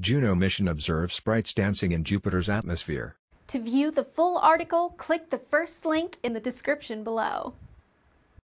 Juno mission observes sprites dancing in Jupiter's atmosphere. To view the full article, click the first link in the description below.